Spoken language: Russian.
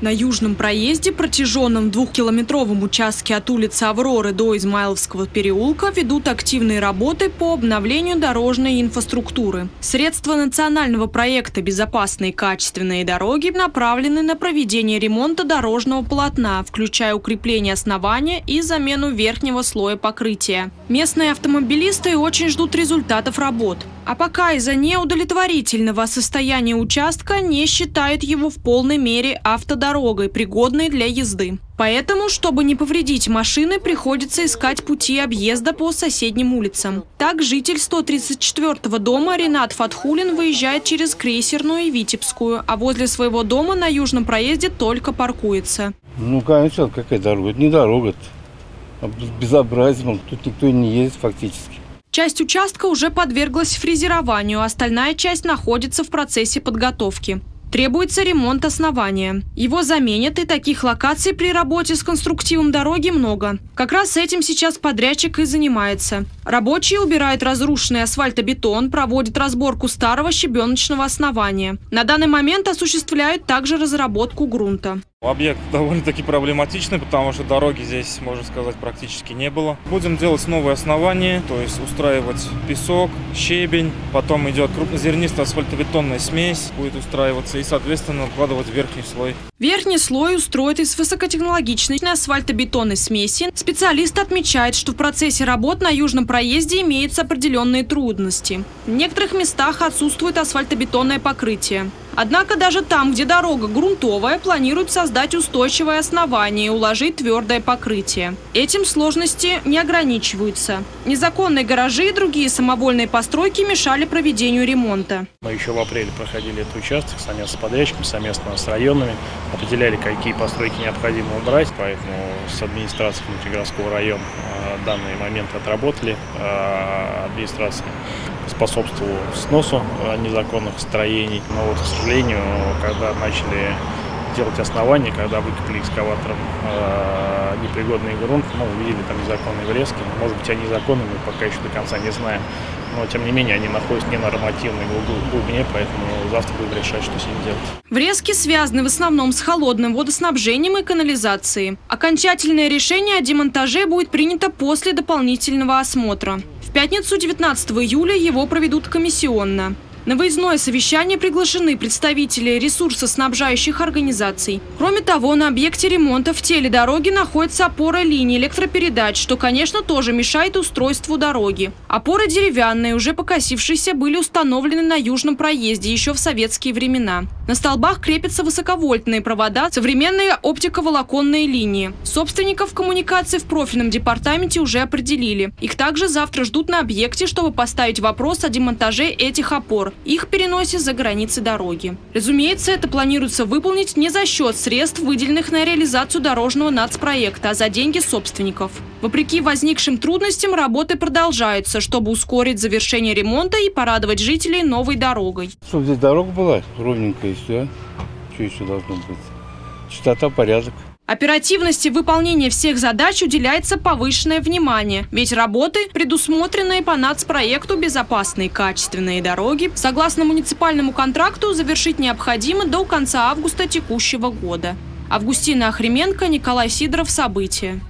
На южном проезде, протяженном двухкилометровом участке от улицы Авроры до Измайловского переулка, ведут активные работы по обновлению дорожной инфраструктуры. Средства национального проекта «Безопасные качественные дороги» направлены на проведение ремонта дорожного полотна, включая укрепление основания и замену верхнего слоя покрытия. Местные автомобилисты очень ждут результатов работ. А пока из-за неудовлетворительного состояния участка не считают его в полной мере автодорогой дорогой, пригодной для езды. Поэтому, чтобы не повредить машины, приходится искать пути объезда по соседним улицам. Так, житель 134-го дома Ренат Фатхулин выезжает через Крейсерную и Витебскую, а возле своего дома на южном проезде только паркуется. Ну, конечно, какая дорога? Это не дорога, это безобразие. Тут никто не ездит фактически. Часть участка уже подверглась фрезерованию, остальная часть находится в процессе подготовки. Требуется ремонт основания. Его заменят, и таких локаций при работе с конструктивом дороги много. Как раз этим сейчас подрядчик и занимается. Рабочие убирают разрушенный асфальтобетон, проводят разборку старого щебеночного основания. На данный момент осуществляют также разработку грунта. Объект довольно-таки проблематичный, потому что дороги здесь, можно сказать, практически не было. Будем делать новые основания, то есть устраивать песок, щебень, потом идет крупнозернистая асфальтобетонная смесь, будет устраиваться и, соответственно, укладывать верхний слой. Верхний слой устроит из высокотехнологичной асфальтобетонной смеси. Специалист отмечает, что в процессе работ на южном проезде имеются определенные трудности. В некоторых местах отсутствует асфальтобетонное покрытие. Однако даже там, где дорога грунтовая, планируют создать устойчивое основание и уложить твердое покрытие. Этим сложности не ограничиваются. Незаконные гаражи и другие самовольные постройки мешали проведению ремонта. Мы еще в апреле проходили этот участок совместно с подрядчиками, совместно с районами, определяли, какие постройки необходимо убрать, поэтому с администрацией внутригородского района в данный момент отработали э, администрация способствовала сносу э, незаконных строений. Но вот, сожалению, когда начали делать основания, когда выкопали экскаватором э, непригодный грунт, ну, увидели там незаконные врезки. Может быть, они законные, мы пока еще до конца не знаем. Но, тем не менее, они находятся не на нормативной глубине, поэтому завтра будем решать, что с ними делать. Врезки связаны в основном с холодным водоснабжением и канализацией. Окончательное решение о демонтаже будет принято после дополнительного осмотра. В пятницу 19 июля его проведут комиссионно. На выездное совещание приглашены представители ресурсоснабжающих организаций. Кроме того, на объекте ремонта в теле дороги находится опора линии электропередач, что, конечно, тоже мешает устройству дороги. Опоры деревянные, уже покосившиеся, были установлены на южном проезде еще в советские времена. На столбах крепятся высоковольтные провода, современные оптиковолоконные линии. Собственников коммуникации в профильном департаменте уже определили. Их также завтра ждут на объекте, чтобы поставить вопрос о демонтаже этих опор их переносе за границы дороги. Разумеется, это планируется выполнить не за счет средств, выделенных на реализацию дорожного нацпроекта, а за деньги собственников. Вопреки возникшим трудностям, работы продолжаются, чтобы ускорить завершение ремонта и порадовать жителей новой дорогой. Чтобы здесь дорога была ровненькая и все. Что еще должно быть? Чистота, порядок. Оперативности выполнения всех задач уделяется повышенное внимание, ведь работы, предусмотренные по нацпроекту «Безопасные качественные дороги», согласно муниципальному контракту завершить необходимо до конца августа текущего года. Августина Охременко, Николай Сидоров. События.